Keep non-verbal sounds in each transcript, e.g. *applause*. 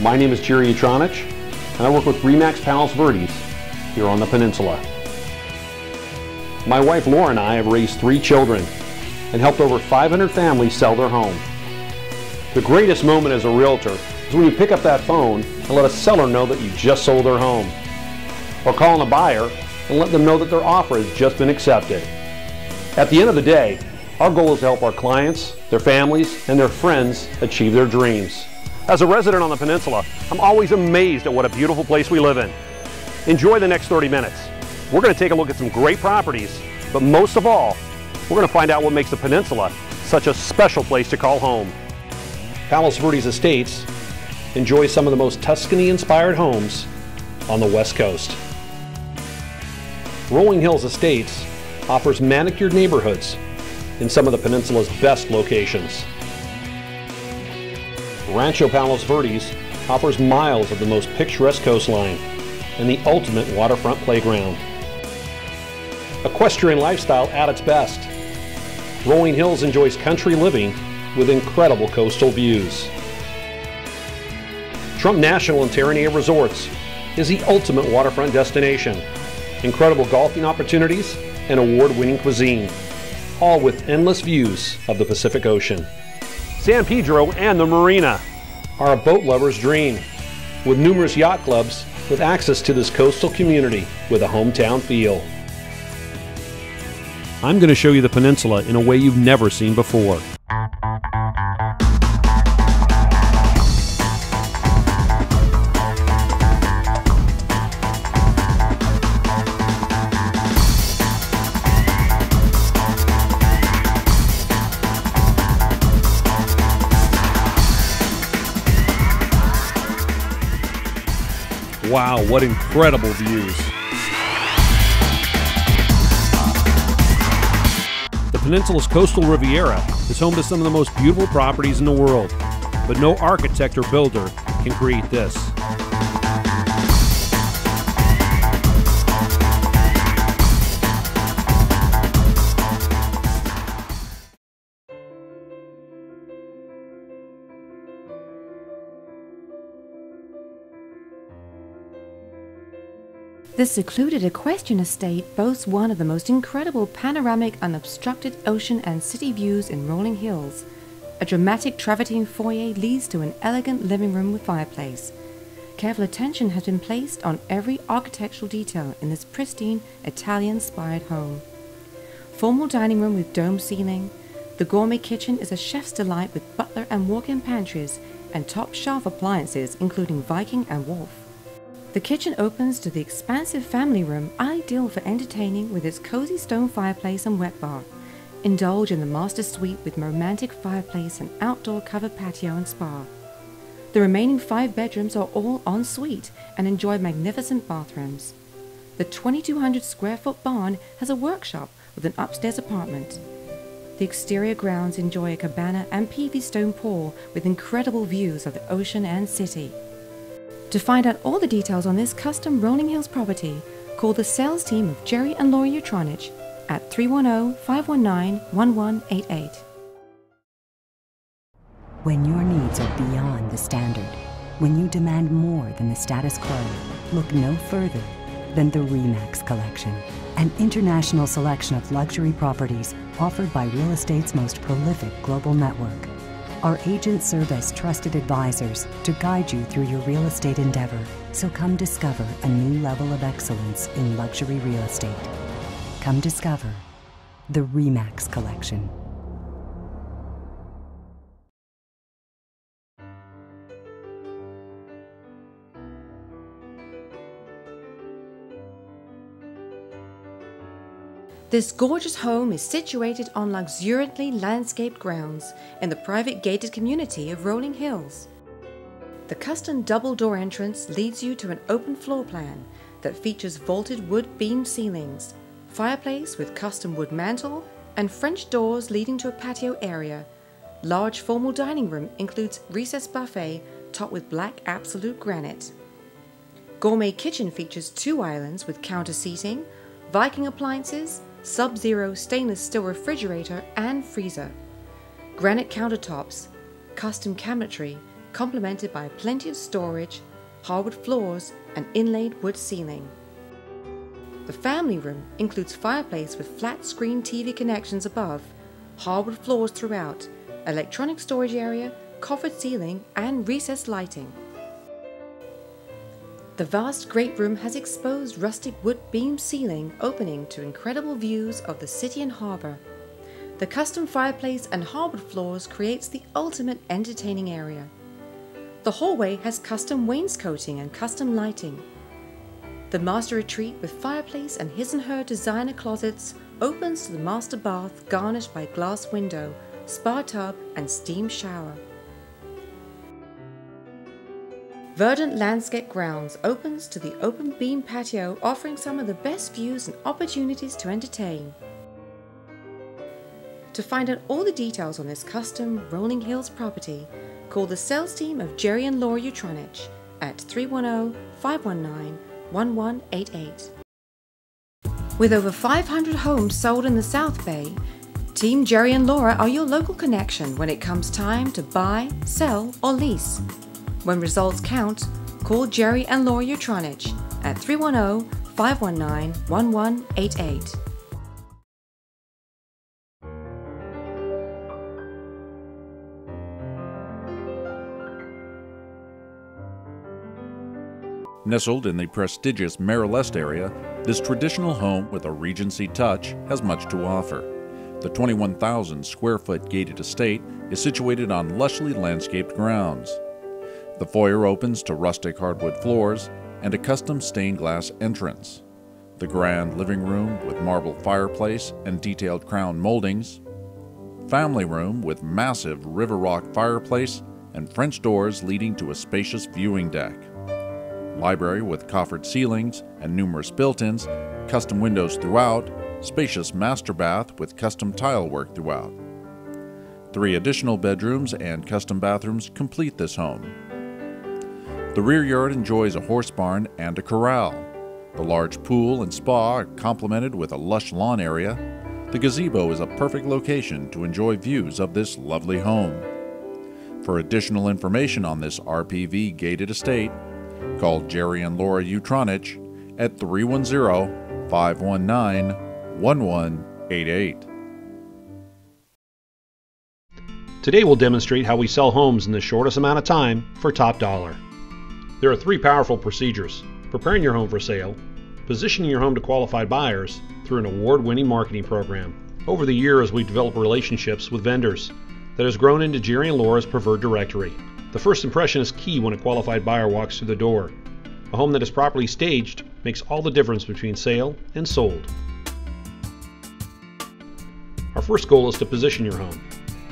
My name is Jerry Yutronich, and I work with Remax Palos Verdes here on the peninsula. My wife Laura and I have raised three children and helped over 500 families sell their home. The greatest moment as a realtor is when you pick up that phone and let a seller know that you just sold their home. Or call calling a buyer and let them know that their offer has just been accepted. At the end of the day, our goal is to help our clients, their families, and their friends achieve their dreams. As a resident on the peninsula, I'm always amazed at what a beautiful place we live in. Enjoy the next 30 minutes. We're going to take a look at some great properties, but most of all, we're going to find out what makes the peninsula such a special place to call home. Palos Verdes Estates enjoys some of the most Tuscany-inspired homes on the West Coast. Rolling Hills Estates offers manicured neighborhoods in some of the peninsula's best locations. Rancho Palos Verdes offers miles of the most picturesque coastline and the ultimate waterfront playground. Equestrian lifestyle at its best. Rolling Hills enjoys country living with incredible coastal views. Trump National and Terranea Resorts is the ultimate waterfront destination. Incredible golfing opportunities and award-winning cuisine, all with endless views of the Pacific Ocean. San Pedro and the marina are a boat lover's dream, with numerous yacht clubs with access to this coastal community with a hometown feel. I'm going to show you the peninsula in a way you've never seen before. Wow, what incredible views. The peninsula's coastal Riviera is home to some of the most beautiful properties in the world, but no architect or builder can create this. This secluded equestrian estate boasts one of the most incredible panoramic unobstructed ocean and city views in Rolling Hills. A dramatic travertine foyer leads to an elegant living room with fireplace. Careful attention has been placed on every architectural detail in this pristine Italian-inspired home. Formal dining room with dome ceiling. The gourmet kitchen is a chef's delight with butler and walk-in pantries and top-shelf appliances including Viking and Wolf. The kitchen opens to the expansive family room, ideal for entertaining with its cozy stone fireplace and wet bar. Indulge in the master suite with romantic fireplace and outdoor covered patio and spa. The remaining five bedrooms are all en suite and enjoy magnificent bathrooms. The 2,200 square foot barn has a workshop with an upstairs apartment. The exterior grounds enjoy a cabana and PV stone pool with incredible views of the ocean and city. To find out all the details on this custom Rolling Hills property, call the sales team of Jerry and Laura Yutronich at 310-519-1188. When your needs are beyond the standard, when you demand more than the status quo, look no further than the REMAX Collection, an international selection of luxury properties offered by real estate's most prolific global network. Our agents serve as trusted advisors to guide you through your real estate endeavor. So come discover a new level of excellence in luxury real estate. Come discover the REMAX Collection. This gorgeous home is situated on luxuriantly landscaped grounds in the private gated community of Rolling Hills. The custom double door entrance leads you to an open floor plan that features vaulted wood beam ceilings, fireplace with custom wood mantel, and French doors leading to a patio area. Large formal dining room includes recessed buffet topped with black absolute granite. Gourmet kitchen features two islands with counter seating, Viking appliances, Sub-Zero stainless steel refrigerator and freezer. Granite countertops, custom cabinetry, complemented by plenty of storage, hardwood floors, and inlaid wood ceiling. The family room includes fireplace with flat screen TV connections above, hardwood floors throughout, electronic storage area, coffered ceiling, and recessed lighting. The vast great room has exposed rustic wood beam ceiling opening to incredible views of the city and harbour. The custom fireplace and hardwood floors creates the ultimate entertaining area. The hallway has custom wainscoting and custom lighting. The master retreat with fireplace and his and her designer closets opens to the master bath garnished by glass window, spa tub and steam shower. Verdant Landscape Grounds opens to the open beam patio offering some of the best views and opportunities to entertain. To find out all the details on this custom Rolling Hills property, call the sales team of Jerry and Laura Yutronich at 310 519 1188. With over 500 homes sold in the South Bay, Team Jerry and Laura are your local connection when it comes time to buy, sell, or lease. When results count, call Jerry and Laura Yutronich at 310 519 1188. Nestled in the prestigious Miraleste area, this traditional home with a Regency touch has much to offer. The 21,000 square foot gated estate is situated on lushly landscaped grounds. The foyer opens to rustic hardwood floors and a custom stained glass entrance. The grand living room with marble fireplace and detailed crown moldings. Family room with massive river rock fireplace and French doors leading to a spacious viewing deck. Library with coffered ceilings and numerous built ins, custom windows throughout, spacious master bath with custom tile work throughout. Three additional bedrooms and custom bathrooms complete this home. The rear yard enjoys a horse barn and a corral. The large pool and spa are complemented with a lush lawn area. The gazebo is a perfect location to enjoy views of this lovely home. For additional information on this RPV gated estate, call Jerry and Laura Yutronich at 310 519 1188. Today we'll demonstrate how we sell homes in the shortest amount of time for top dollar. There are three powerful procedures preparing your home for sale, positioning your home to qualified buyers through an award winning marketing program. Over the years, we've developed relationships with vendors that has grown into Jerry and Laura's preferred directory. The first impression is key when a qualified buyer walks through the door. A home that is properly staged makes all the difference between sale and sold. Our first goal is to position your home.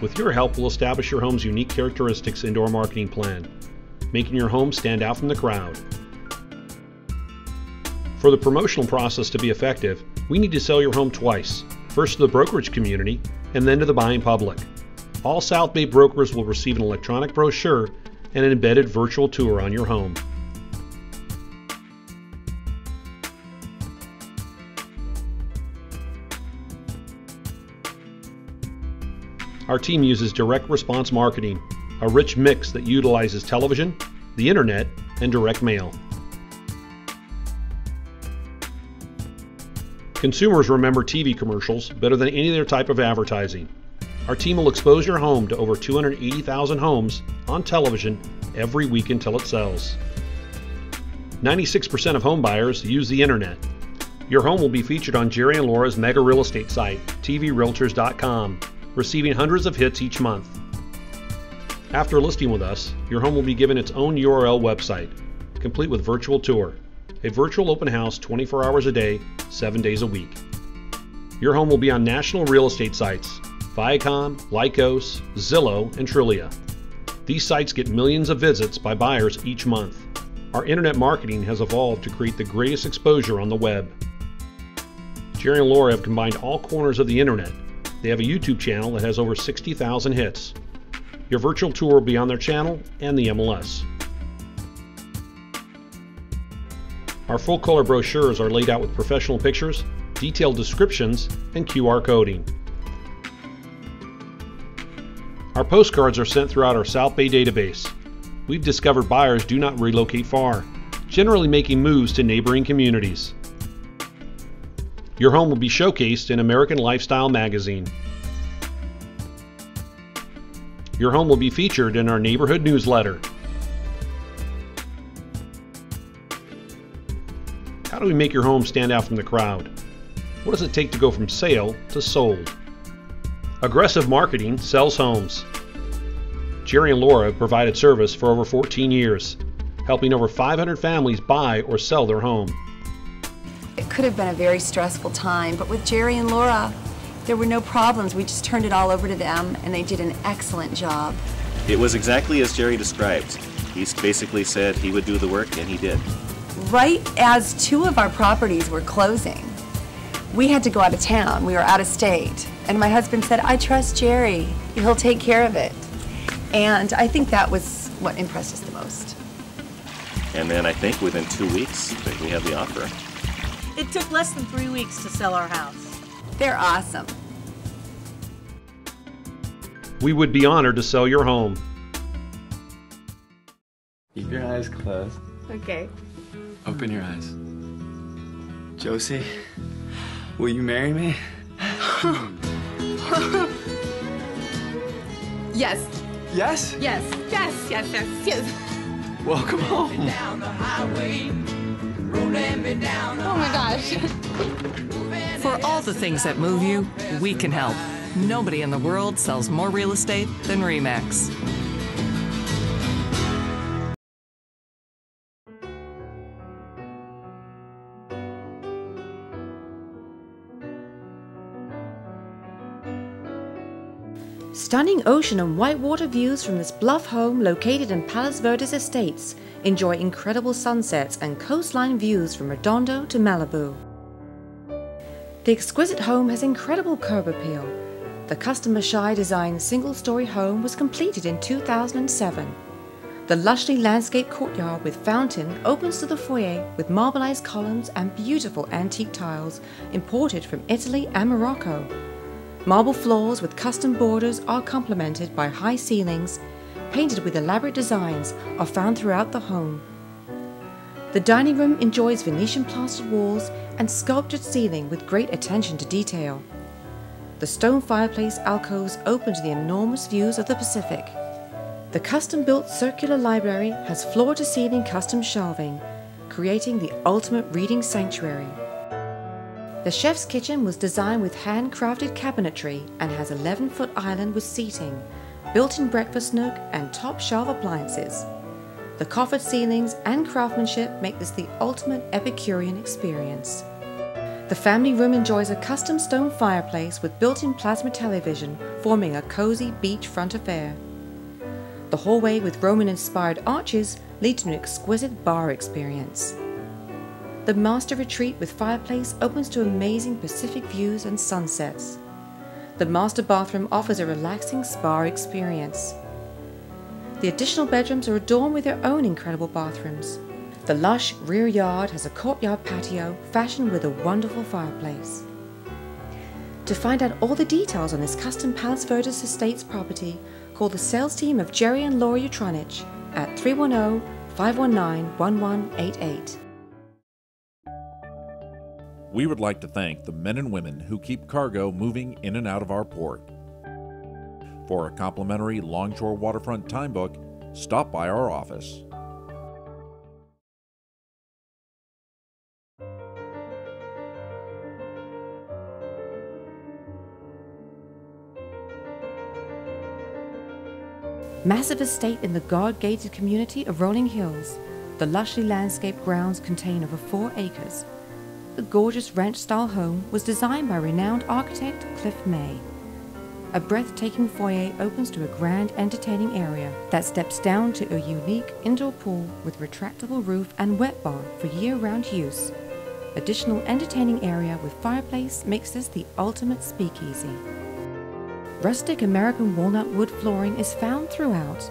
With your help, we'll establish your home's unique characteristics into our marketing plan making your home stand out from the crowd. For the promotional process to be effective, we need to sell your home twice first to the brokerage community and then to the buying public. All South Bay brokers will receive an electronic brochure and an embedded virtual tour on your home. Our team uses direct response marketing a rich mix that utilizes television, the internet, and direct mail. Consumers remember TV commercials better than any other type of advertising. Our team will expose your home to over 280,000 homes on television every week until it sells. 96% of home buyers use the internet. Your home will be featured on Jerry and Laura's mega real estate site, tvrealtors.com, receiving hundreds of hits each month. After listing with us, your home will be given its own URL website, complete with virtual tour, a virtual open house 24 hours a day, 7 days a week. Your home will be on national real estate sites Viacom, Lycos, Zillow, and Trulia. These sites get millions of visits by buyers each month. Our internet marketing has evolved to create the greatest exposure on the web. Jerry and Laura have combined all corners of the internet. They have a YouTube channel that has over 60,000 hits. Your virtual tour will be on their channel and the MLS. Our full color brochures are laid out with professional pictures, detailed descriptions and QR coding. Our postcards are sent throughout our South Bay database. We've discovered buyers do not relocate far, generally making moves to neighboring communities. Your home will be showcased in American Lifestyle magazine. Your home will be featured in our neighborhood newsletter. How do we make your home stand out from the crowd? What does it take to go from sale to sold? Aggressive marketing sells homes. Jerry and Laura have provided service for over 14 years, helping over 500 families buy or sell their home. It could have been a very stressful time, but with Jerry and Laura, there were no problems. We just turned it all over to them, and they did an excellent job. It was exactly as Jerry described. He basically said he would do the work, and he did. Right as two of our properties were closing, we had to go out of town. We were out of state. And my husband said, I trust Jerry. He'll take care of it. And I think that was what impressed us the most. And then I think within two weeks we had the offer. It took less than three weeks to sell our house. They're awesome. We would be honored to sell your home. Keep your eyes closed. Okay. Open your eyes. Josie, will you marry me? *laughs* Yes, Yes? yes, yes, yes, yes, yes. Welcome home. Oh my gosh. For all the things that move you, we can help. Nobody in the world sells more real estate than REMAX. Stunning ocean and whitewater views from this bluff home located in Palos Verdes Estates enjoy incredible sunsets and coastline views from Redondo to Malibu. The exquisite home has incredible curb appeal. The customer shy design single story home was completed in 2007. The lushly landscaped courtyard with fountain opens to the foyer with marbleized columns and beautiful antique tiles imported from Italy and Morocco. Marble floors with custom borders are complemented by high ceilings, painted with elaborate designs, are found throughout the home. The dining room enjoys Venetian plastered walls and sculptured ceiling with great attention to detail. The stone fireplace alcoves open to the enormous views of the Pacific. The custom built circular library has floor to ceiling custom shelving, creating the ultimate reading sanctuary. The chef's kitchen was designed with handcrafted cabinetry and has 11 foot island with seating, built in breakfast nook, and top shelf appliances. The coffered ceilings and craftsmanship make this the ultimate Epicurean experience. The family room enjoys a custom stone fireplace with built in plasma television, forming a cozy beachfront affair. The hallway with Roman inspired arches leads to an exquisite bar experience. The master retreat with fireplace opens to amazing Pacific views and sunsets. The master bathroom offers a relaxing spa experience. The additional bedrooms are adorned with their own incredible bathrooms. The lush rear yard has a courtyard patio fashioned with a wonderful fireplace. To find out all the details on this custom Palos Verdes Estates property, call the sales team of Jerry and Laura Yutronich at 310 519 1188. We would like to thank the men and women who keep cargo moving in and out of our port. For a complimentary Longshore Waterfront time book, stop by our office. Massive estate in the guard-gated community of Rolling Hills, the lushly landscaped grounds contain over four acres. The gorgeous ranch-style home was designed by renowned architect Cliff May. A breathtaking foyer opens to a grand entertaining area that steps down to a unique indoor pool with retractable roof and wet bar for year-round use. Additional entertaining area with fireplace makes this the ultimate speakeasy. Rustic American walnut wood flooring is found throughout.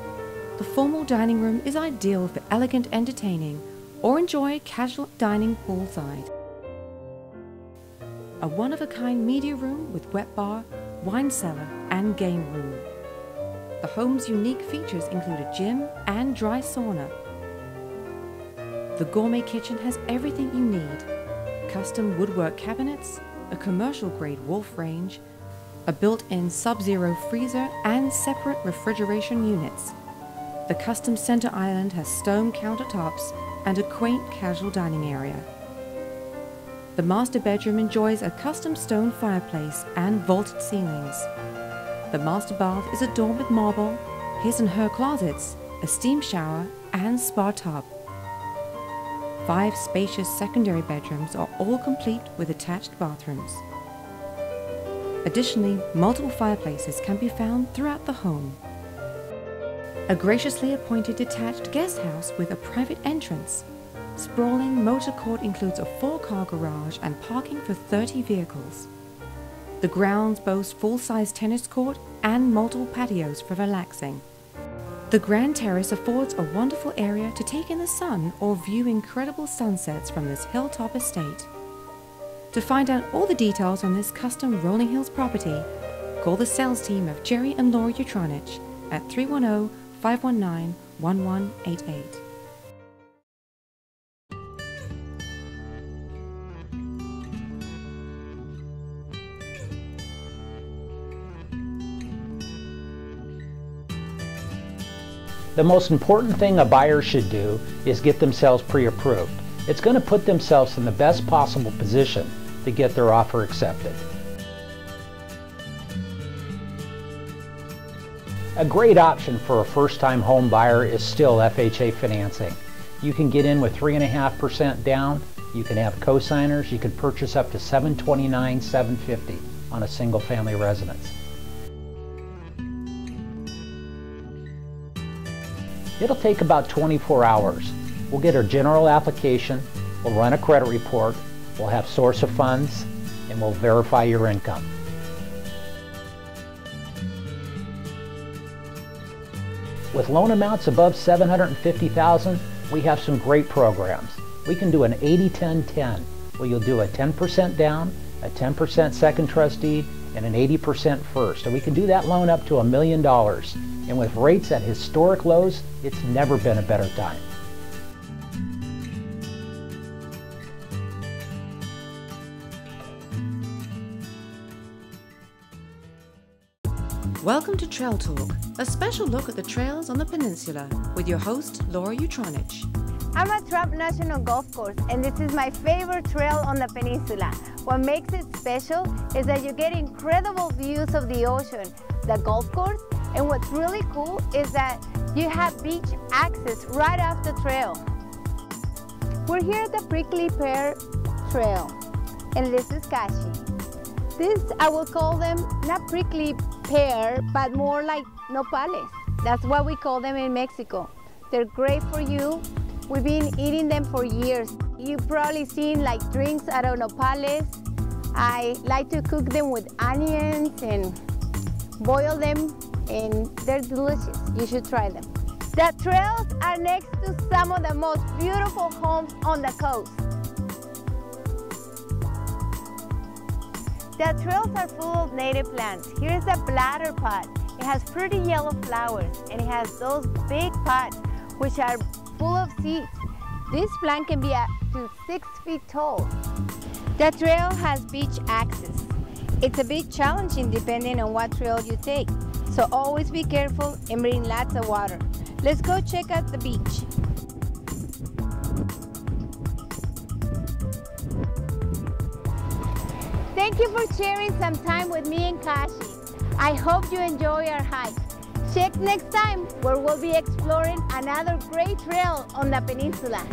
The formal dining room is ideal for elegant entertaining or enjoy casual dining poolside. a one-of-a-kind media room with wet bar, wine cellar, and game room. The home's unique features include a gym and dry sauna. The gourmet kitchen has everything you need. Custom woodwork cabinets, a commercial-grade Wolf range, a built-in sub-zero freezer, and separate refrigeration units. The custom center island has stone countertops and a quaint casual dining area. The master bedroom enjoys a custom stone fireplace and vaulted ceilings. The master bath is adorned with marble, his and her closets, a steam shower, and spa tub. Five spacious secondary bedrooms are all complete with attached bathrooms. Additionally, multiple fireplaces can be found throughout the home. A graciously appointed detached guest house with a private entrance. Sprawling motor court includes a four-car garage and parking for 30 vehicles. The grounds boast full-size tennis court and multiple patios for relaxing. The Grand Terrace affords a wonderful area to take in the sun or view incredible sunsets from this hilltop estate. To find out all the details on this custom Rolling Hills property, call the sales team of Jerry and Laura Yutronich at 310 519 1188. The most important thing a buyer should do is get themselves pre-approved. It's going to put themselves in the best possible position to get their offer accepted. A great option for a first-time home buyer is still FHA financing. You can get in with 3.5% down, you can have cosigners, you can purchase up to 729 750 on a single family residence. It'll take about 24 hours. We'll get our general application, we'll run a credit report, we'll have source of funds, and we'll verify your income. With loan amounts above 750,000, we have some great programs. We can do an 80-10-10, where you'll do a 10% down, a 10% second trust deed, and an 80% first. And we can do that loan up to a million dollars. And with rates at historic lows, it's never been a better time. Welcome to Trail Talk, a special look at the trails on the peninsula with your host, Laura Yutronich. I'm at Trump National Golf Course and this is my favorite trail on the peninsula. What makes it special is that you get incredible views of the ocean, the golf course, and what's really cool is that you have beach access right off the trail. We're here at the Prickly Pear Trail and this is Kashi. This, I will call them not prickly pear, but more like nopales. That's what we call them in Mexico. They're great for you We've been eating them for years. You've probably seen like drinks out of nopales. I like to cook them with onions and boil them and they're delicious. You should try them. The trails are next to some of the most beautiful homes on the coast. The trails are full of native plants. Here's the bladder pot. It has pretty yellow flowers and it has those big pots which are full of seeds. This plant can be up to six feet tall. The trail has beach access. It's a bit challenging depending on what trail you take, so always be careful and bring lots of water. Let's go check out the beach. Thank you for sharing some time with me and Kashi. I hope you enjoy our hike. Check next time where we'll be exploring another great trail on the peninsula.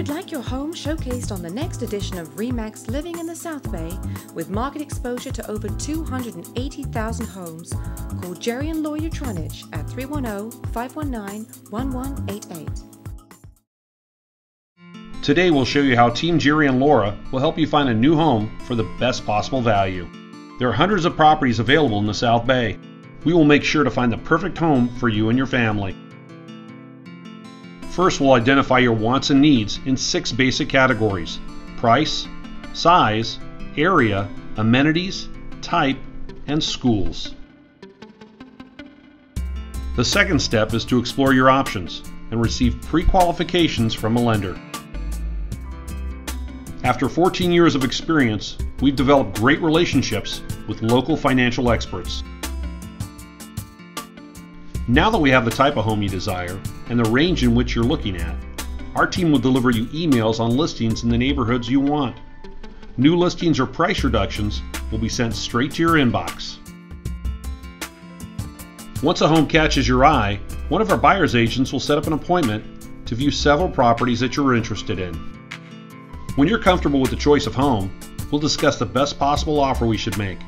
You'd like your home showcased on the next edition of REMAX Living in the South Bay, with market exposure to over 280,000 homes, call Jerry and Laura Yutronich at 310-519-1188. Today we'll show you how Team Jerry and Laura will help you find a new home for the best possible value. There are hundreds of properties available in the South Bay. We will make sure to find the perfect home for you and your family. First, we'll identify your wants and needs in six basic categories price, size, area, amenities, type, and schools. The second step is to explore your options and receive pre-qualifications from a lender. After 14 years of experience, we've developed great relationships with local financial experts. Now that we have the type of home you desire and the range in which you're looking at, our team will deliver you emails on listings in the neighborhoods you want. New listings or price reductions will be sent straight to your inbox. Once a home catches your eye, one of our buyer's agents will set up an appointment to view several properties that you're interested in. When you're comfortable with the choice of home, we'll discuss the best possible offer we should make.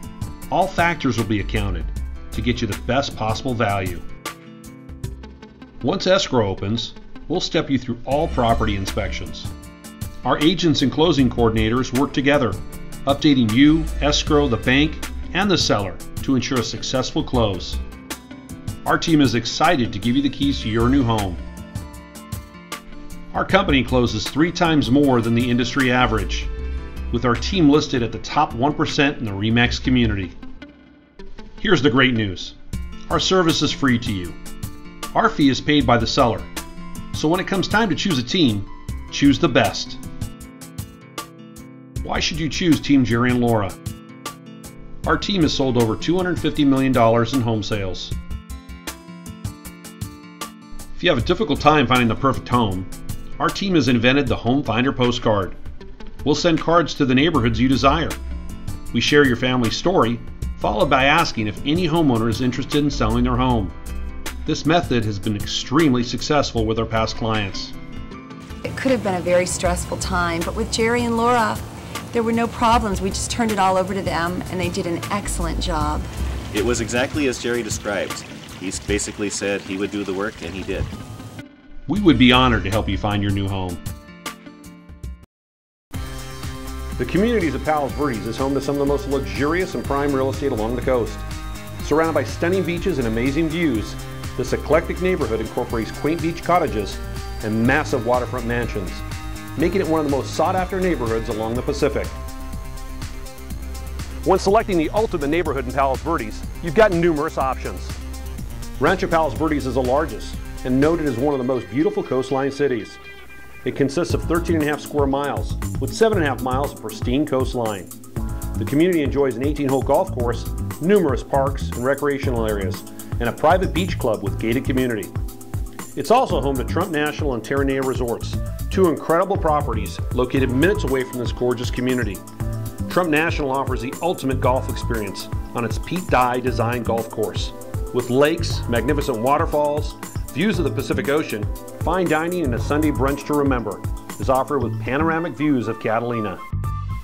All factors will be accounted to get you the best possible value. Once escrow opens, we'll step you through all property inspections. Our agents and closing coordinators work together, updating you, escrow, the bank, and the seller to ensure a successful close. Our team is excited to give you the keys to your new home. Our company closes three times more than the industry average, with our team listed at the top 1% in the REMAX community. Here's the great news our service is free to you. Our fee is paid by the seller, so when it comes time to choose a team, choose the best. Why should you choose Team Jerry and Laura? Our team has sold over $250 million in home sales. If you have a difficult time finding the perfect home, our team has invented the Home Finder postcard. We'll send cards to the neighborhoods you desire. We share your family's story, followed by asking if any homeowner is interested in selling their home. This method has been extremely successful with our past clients. It could have been a very stressful time, but with Jerry and Laura, there were no problems. We just turned it all over to them, and they did an excellent job. It was exactly as Jerry described. He basically said he would do the work, and he did. We would be honored to help you find your new home. The communities of Palos Verdes is home to some of the most luxurious and prime real estate along the coast. Surrounded by stunning beaches and amazing views, this eclectic neighborhood incorporates quaint beach cottages and massive waterfront mansions, making it one of the most sought after neighborhoods along the Pacific. When selecting the ultimate neighborhood in Palos Verdes, you've got numerous options. Rancho Palos Verdes is the largest and noted as one of the most beautiful coastline cities. It consists of 13 and a half square miles with seven and a half miles of pristine coastline. The community enjoys an 18-hole golf course, numerous parks and recreational areas, and a private beach club with gated community. It's also home to Trump National and Terranea Resorts, two incredible properties located minutes away from this gorgeous community. Trump National offers the ultimate golf experience on its Pete Dye designed golf course. With lakes, magnificent waterfalls, views of the Pacific Ocean, fine dining, and a Sunday brunch to remember is offered with panoramic views of Catalina.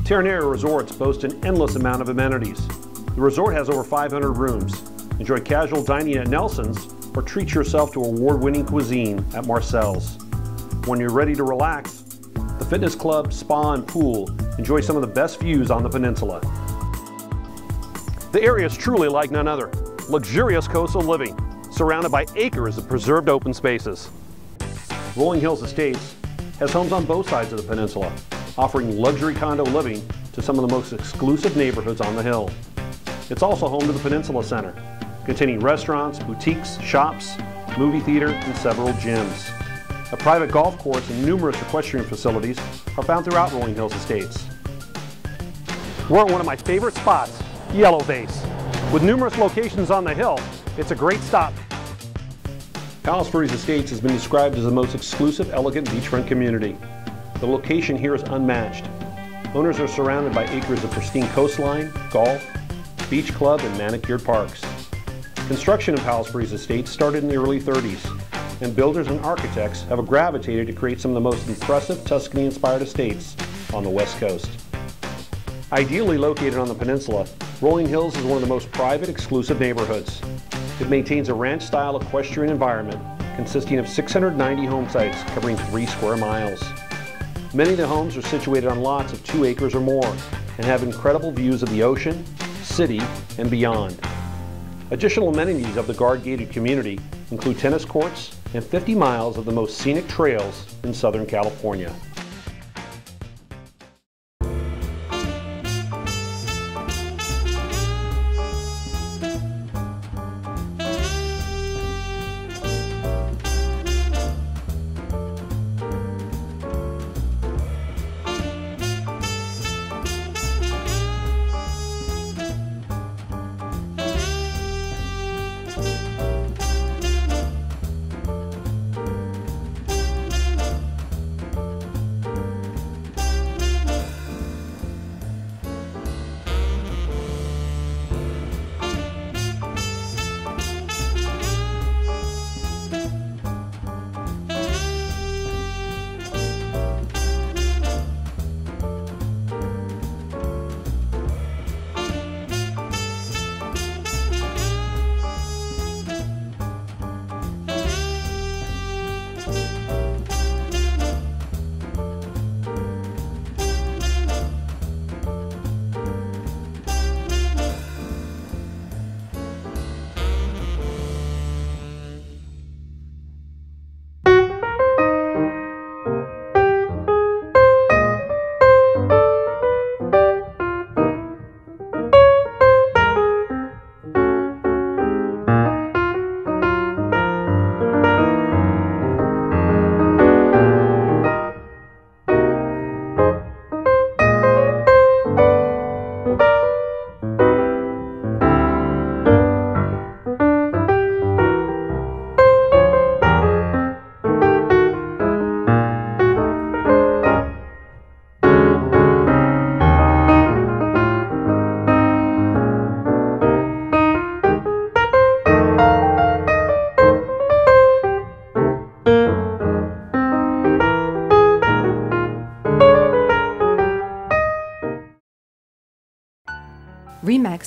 Terranea Resorts boast an endless amount of amenities. The resort has over 500 rooms. Enjoy casual dining at Nelson's or treat yourself to award-winning cuisine at Marcel's. When you're ready to relax, the fitness club, spa, and pool enjoy some of the best views on the peninsula. The area is truly like none other. Luxurious coastal living, surrounded by acres of preserved open spaces. Rolling Hills Estates has homes on both sides of the peninsula, offering luxury condo living to some of the most exclusive neighborhoods on the hill. It's also home to the Peninsula Center, containing restaurants, boutiques, shops, movie theater, and several gyms. A private golf course and numerous equestrian facilities are found throughout Rolling Hills Estates. We're at one of my favorite spots, Yellow Vase. With numerous locations on the hill, it's a great stop Palos Verdes Estates has been described as the most exclusive, elegant beachfront community. The location here is unmatched. Owners are surrounded by acres of pristine coastline, golf, beach club, and manicured parks. Construction of Palos Verdes Estates started in the early 30s, and builders and architects have gravitated to create some of the most impressive Tuscany-inspired estates on the West Coast. Ideally located on the peninsula, Rolling Hills is one of the most private, exclusive neighborhoods. It maintains a ranch-style equestrian environment consisting of 690 home sites covering three square miles. Many of the homes are situated on lots of two acres or more and have incredible views of the ocean, city, and beyond. Additional amenities of the guard-gated community include tennis courts and 50 miles of the most scenic trails in Southern California.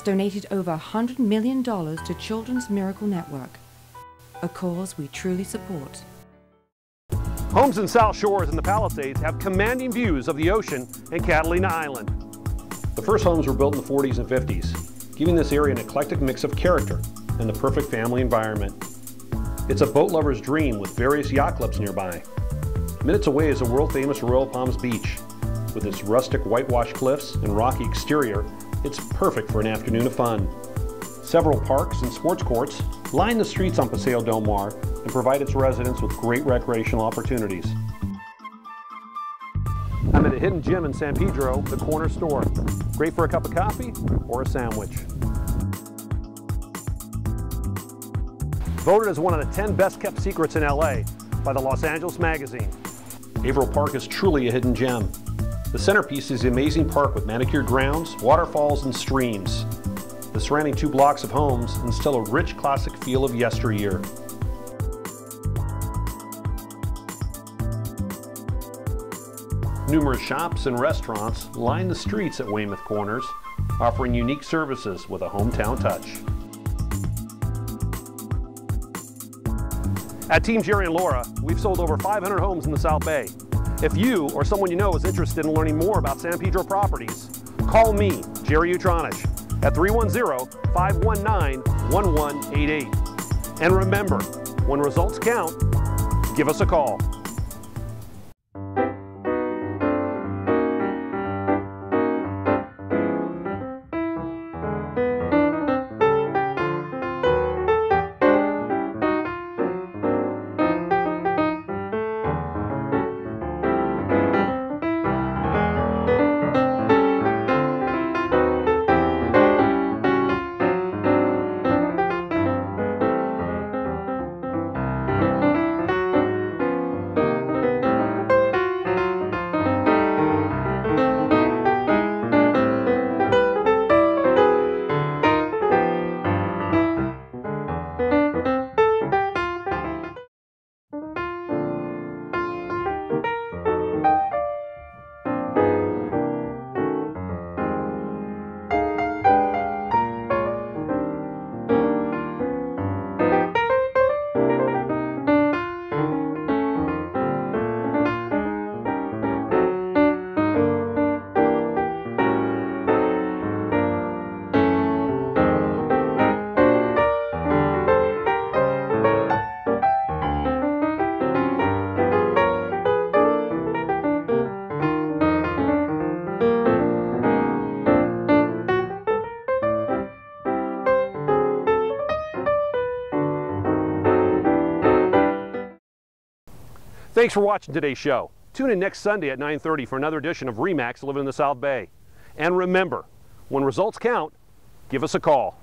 REMAX donated over $100 million to Children's Miracle Network, a cause we truly support. Homes in South Shores and the Palisades have commanding views of the ocean and Catalina Island. The first homes were built in the 40s and 50s, giving this area an eclectic mix of character and the perfect family environment. It's a boat lover's dream with various yacht clubs nearby. Minutes away is the world-famous Royal Palms Beach. With its rustic whitewashed cliffs and rocky exterior, it's perfect for an afternoon of fun. Several parks and sports courts line the streets on Paseo Del Mar and provide its residents with great recreational opportunities. I'm at a hidden gem in San Pedro, the corner store. Great for a cup of coffee or a sandwich. Voted as one of the 10 best kept secrets in LA by the Los Angeles Magazine. Averill Park is truly a hidden gem. The centerpiece is the amazing park with manicured grounds, waterfalls, and streams. The surrounding two blocks of homes instill a rich classic feel of yesteryear. Numerous shops and restaurants line the streets at Weymouth Corners, offering unique services with a hometown touch. At Team Jerry and Laura, we've sold over 500 homes in the South Bay. If you or someone you know is interested in learning more about San Pedro properties, call me, Jerry Yutronich, at 310-519-1188. And remember, when results count, give us a call. Thanks for watching today's show. Tune in next Sunday at 9.30 for another edition of REMAX Living in the South Bay. And remember, when results count, give us a call.